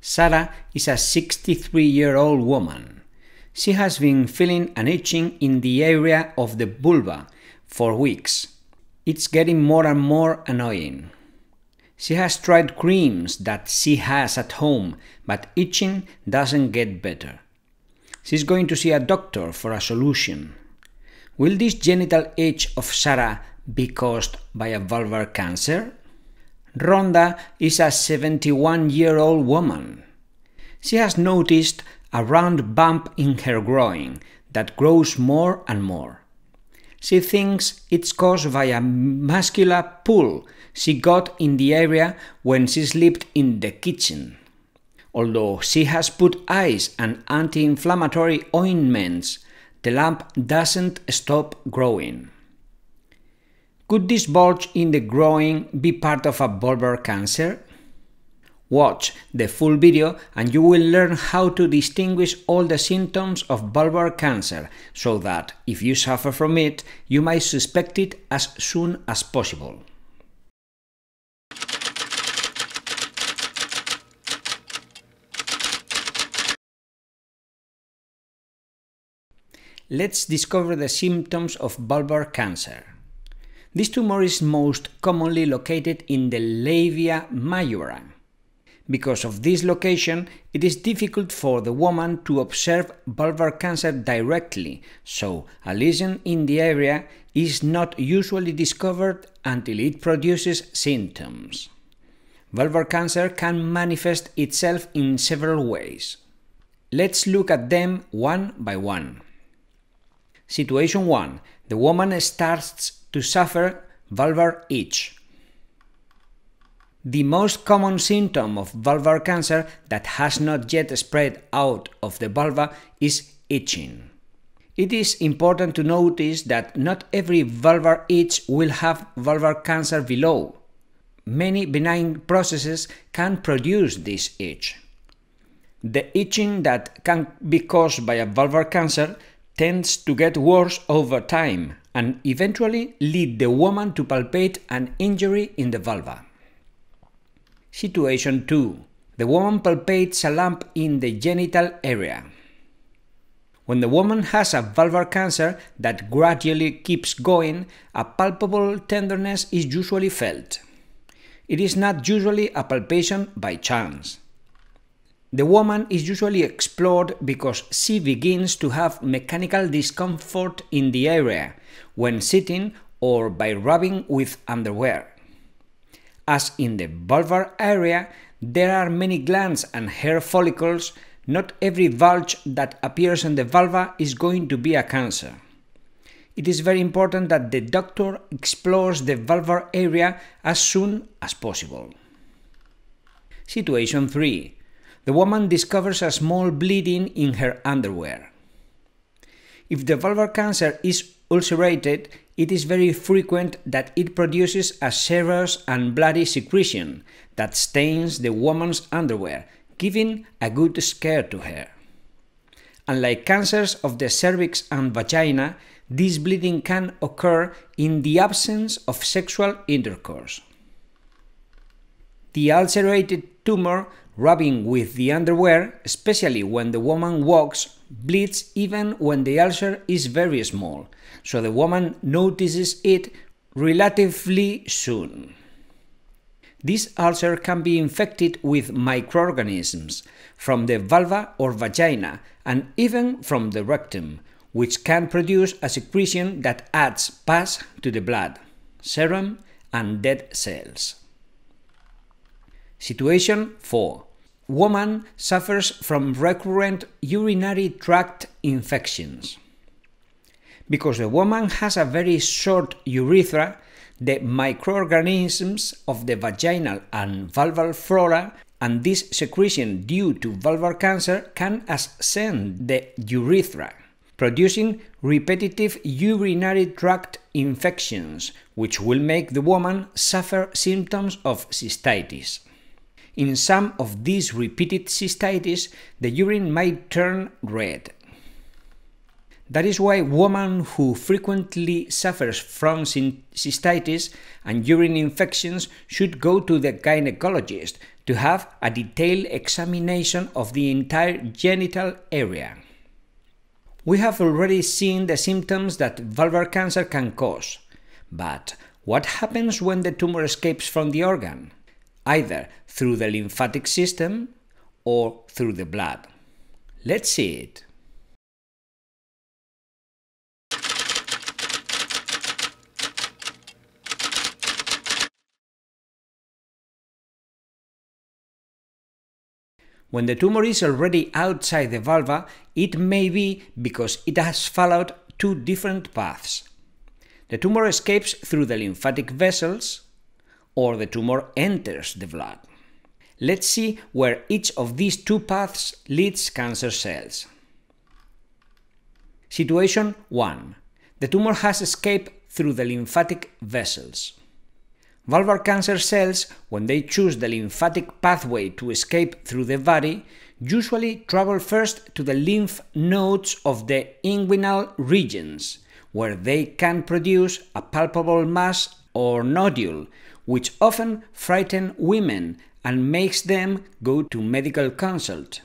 Sarah is a 63 year old woman. She has been feeling an itching in the area of the vulva for weeks. It's getting more and more annoying. She has tried creams that she has at home, but itching doesn't get better. She's going to see a doctor for a solution. Will this genital itch of Sarah be caused by a vulvar cancer? Rhonda is a 71 year old woman. She has noticed a round bump in her groin that grows more and more. She thinks it's caused by a muscular pull she got in the area when she slept in the kitchen. Although she has put ice and anti inflammatory ointments, the lump doesn't stop growing. Could this bulge in the groin be part of a vulvar cancer? Watch the full video and you will learn how to distinguish all the symptoms of vulvar cancer so that, if you suffer from it, you might suspect it as soon as possible. Let's discover the symptoms of vulvar cancer. This tumor is most commonly located in the labia majora. Because of this location, it is difficult for the woman to observe vulvar cancer directly, so a lesion in the area is not usually discovered until it produces symptoms. Vulvar cancer can manifest itself in several ways. Let's look at them one by one. Situation 1. The woman starts to suffer vulvar itch. The most common symptom of vulvar cancer that has not yet spread out of the vulva is itching. It is important to notice that not every vulvar itch will have vulvar cancer below. Many benign processes can produce this itch. The itching that can be caused by a vulvar cancer tends to get worse over time and eventually lead the woman to palpate an injury in the vulva. Situation 2. The woman palpates a lump in the genital area. When the woman has a vulvar cancer that gradually keeps going, a palpable tenderness is usually felt. It is not usually a palpation by chance. The woman is usually explored because she begins to have mechanical discomfort in the area when sitting or by rubbing with underwear. As in the vulvar area, there are many glands and hair follicles, not every bulge that appears in the vulva is going to be a cancer. It is very important that the doctor explores the vulvar area as soon as possible. Situation 3 the woman discovers a small bleeding in her underwear. If the vulvar cancer is ulcerated, it is very frequent that it produces a serous and bloody secretion that stains the woman's underwear, giving a good scare to her. Unlike cancers of the cervix and vagina, this bleeding can occur in the absence of sexual intercourse. The ulcerated tumor rubbing with the underwear, especially when the woman walks, bleeds even when the ulcer is very small, so the woman notices it relatively soon. This ulcer can be infected with microorganisms from the vulva or vagina and even from the rectum, which can produce a secretion that adds pus to the blood, serum, and dead cells. Situation 4 woman suffers from recurrent urinary tract infections. Because the woman has a very short urethra, the microorganisms of the vaginal and vulval flora and this secretion due to vulvar cancer can ascend the urethra, producing repetitive urinary tract infections, which will make the woman suffer symptoms of cystitis. In some of these repeated cystitis, the urine might turn red. That is why women who frequently suffers from cystitis and urine infections should go to the gynecologist to have a detailed examination of the entire genital area. We have already seen the symptoms that vulvar cancer can cause, but what happens when the tumor escapes from the organ? Either through the lymphatic system or through the blood. Let's see it. When the tumor is already outside the vulva, it may be because it has followed two different paths. The tumor escapes through the lymphatic vessels, or the tumor enters the blood. Let's see where each of these two paths leads cancer cells. Situation 1. The tumor has escaped through the lymphatic vessels. Vulvar cancer cells, when they choose the lymphatic pathway to escape through the body, usually travel first to the lymph nodes of the inguinal regions, where they can produce a palpable mass or nodule, which often frighten women and makes them go to medical consult.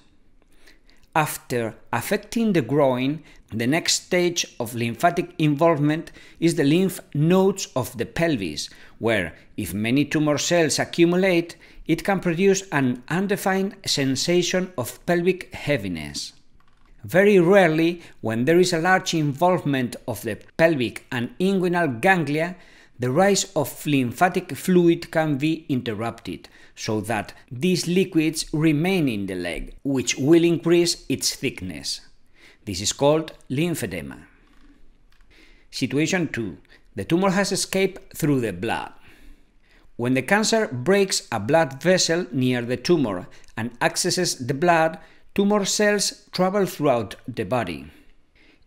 After affecting the groin, the next stage of lymphatic involvement is the lymph nodes of the pelvis, where, if many tumor cells accumulate, it can produce an undefined sensation of pelvic heaviness. Very rarely, when there is a large involvement of the pelvic and inguinal ganglia, the rise of lymphatic fluid can be interrupted, so that these liquids remain in the leg, which will increase its thickness. This is called lymphedema. Situation 2. The tumor has escaped through the blood. When the cancer breaks a blood vessel near the tumor and accesses the blood, tumor cells travel throughout the body.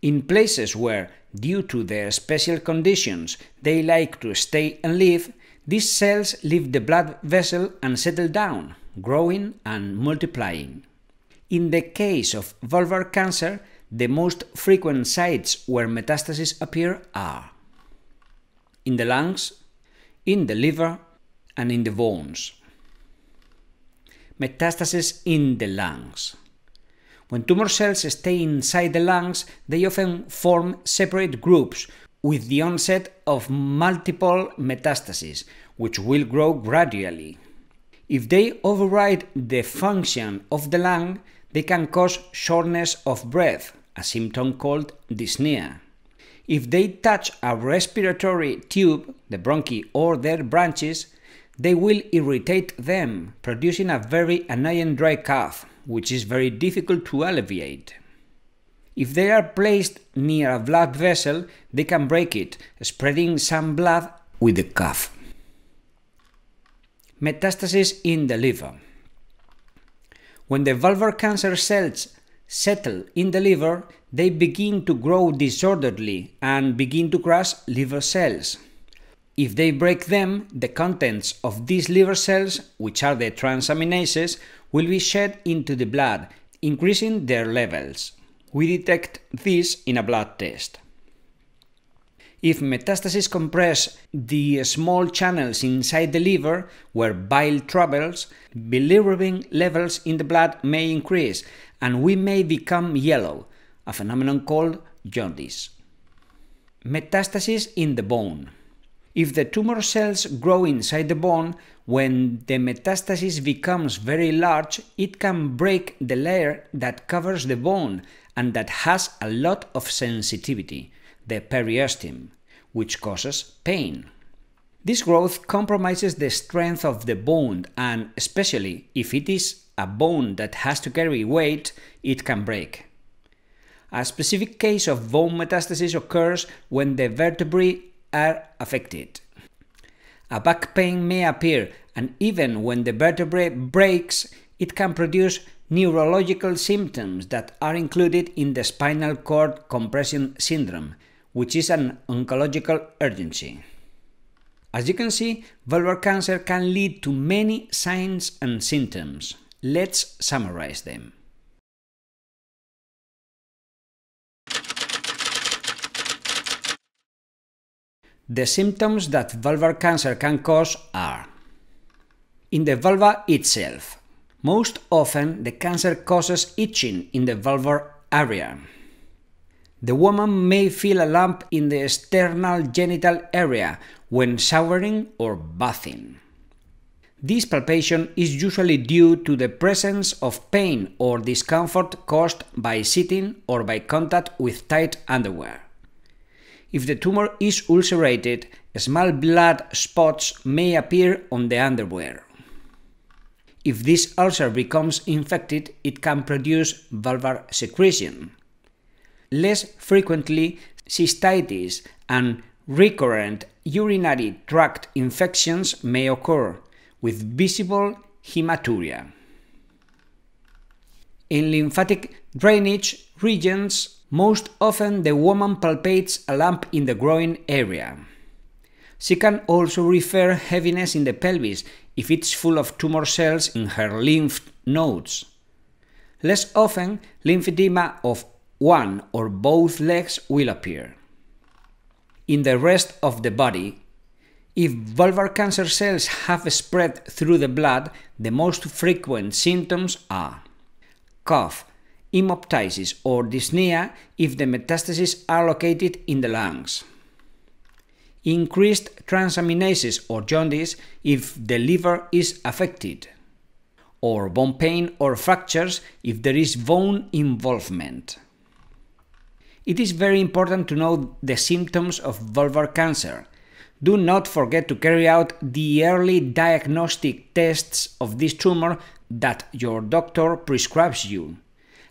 In places where, due to their special conditions, they like to stay and live, these cells leave the blood vessel and settle down, growing and multiplying. In the case of vulvar cancer, the most frequent sites where metastases appear are in the lungs, in the liver, and in the bones. Metastases in the lungs. When tumor cells stay inside the lungs, they often form separate groups with the onset of multiple metastases, which will grow gradually. If they override the function of the lung, they can cause shortness of breath, a symptom called dyspnea. If they touch a respiratory tube, the bronchi or their branches, they will irritate them, producing a very annoying dry cough, which is very difficult to alleviate. If they are placed near a blood vessel, they can break it, spreading some blood with the cough. Metastasis in the liver. When the vulvar cancer cells settle in the liver, they begin to grow disorderly and begin to crush liver cells. If they break them, the contents of these liver cells, which are the transaminases, will be shed into the blood, increasing their levels. We detect this in a blood test. If metastases compress the small channels inside the liver where bile travels, bilirubin levels in the blood may increase and we may become yellow, a phenomenon called jaundice. Metastasis in the bone. If the tumor cells grow inside the bone, when the metastasis becomes very large, it can break the layer that covers the bone and that has a lot of sensitivity, the periosteum, which causes pain. This growth compromises the strength of the bone, and especially if it is a bone that has to carry weight, it can break. A specific case of bone metastasis occurs when the vertebrae are affected. A back pain may appear, and even when the vertebrae breaks, it can produce neurological symptoms that are included in the spinal cord compression syndrome, which is an oncological urgency. As you can see, vulvar cancer can lead to many signs and symptoms. Let's summarize them. The symptoms that vulvar cancer can cause are in the vulva itself. Most often, the cancer causes itching in the vulvar area. The woman may feel a lump in the external genital area when showering or bathing. This palpation is usually due to the presence of pain or discomfort caused by sitting or by contact with tight underwear. If the tumor is ulcerated, small blood spots may appear on the underwear. If this ulcer becomes infected, it can produce vulvar secretion. Less frequently, cystitis and recurrent urinary tract infections may occur, with visible hematuria. In lymphatic drainage regions, most often the woman palpates a lump in the groin area. She can also refer heaviness in the pelvis if it's full of tumor cells in her lymph nodes. Less often, lymphedema of one or both legs will appear. In the rest of the body, if vulvar cancer cells have spread through the blood, the most frequent symptoms are cough, hemoptysis, or dyspnea if the metastases are located in the lungs, increased transaminases or jaundice if the liver is affected, or bone pain or fractures if there is bone involvement. It is very important to know the symptoms of vulvar cancer. Do not forget to carry out the early diagnostic tests of this tumor that your doctor prescribes you.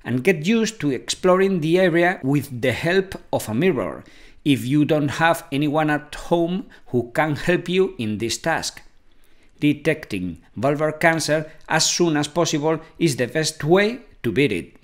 And get used to exploring the area with the help of a mirror if you don't have anyone at home who can help you in this task. Detecting vulvar cancer as soon as possible is the best way to beat it.